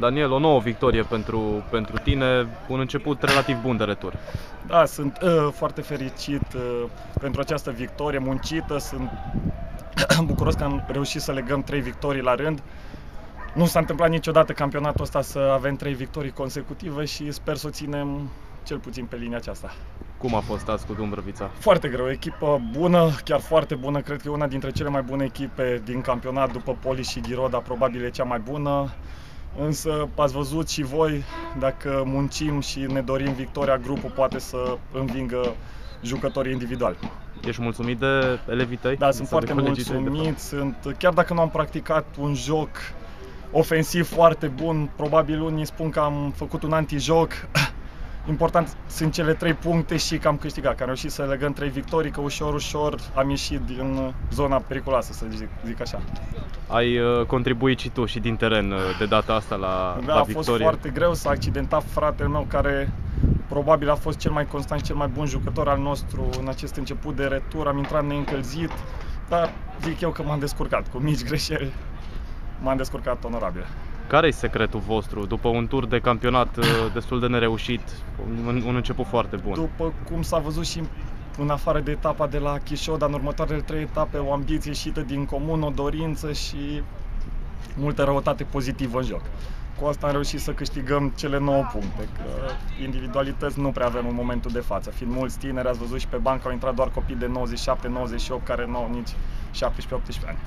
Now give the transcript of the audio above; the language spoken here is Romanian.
Daniel, o nouă victorie pentru, pentru tine, un început relativ bun de retur. Da, sunt uh, foarte fericit uh, pentru această victorie muncită, sunt bucuros că am reușit să legăm trei victorii la rând. Nu s-a întâmplat niciodată campionatul ăsta să avem trei victorii consecutive și sper să o ținem cel puțin pe linia aceasta. Cum a fost azi cu Dumbrăvița? Foarte greu, o echipă bună, chiar foarte bună, cred că e una dintre cele mai bune echipe din campionat după Poli și Ghiroda, probabil e cea mai bună. Însă ați văzut și voi, dacă muncim și ne dorim victoria, grupul poate să învingă jucătorii individuali. Ești mulțumit de elevii tăi? Da, sunt foarte mulțumit. Sunt, chiar dacă nu am practicat un joc ofensiv foarte bun, probabil unii spun că am făcut un antijoc. Important sunt cele trei puncte și că am câștigat, că am reușit să legăm trei victorii, că ușor, ușor am ieșit din zona periculoasă, să zic, zic așa. Ai uh, contribuit și tu și din teren uh, de data asta la, da, la a victorie. fost foarte greu, s-a accidentat fratele meu care probabil a fost cel mai constant, cel mai bun jucător al nostru în acest început de retur, am intrat neîncălzit, dar zic eu că m-am descurcat cu mici greșeli, m-am descurcat onorabil. Care e secretul vostru după un tur de campionat uh, destul de nereușit, un, un început foarte bun? După cum s-a văzut și în afară de etapa de la Chișoda, în următoarele trei etape, o ambiție ieșită din comun, o dorință și multă răutate pozitivă în joc. Cu asta am reușit să câștigăm cele 9 puncte, că individualități nu prea avem în momentul de față. Fiind mulți tineri, ați văzut și pe bancă au intrat doar copii de 97-98 care nu au nici 17-18 ani.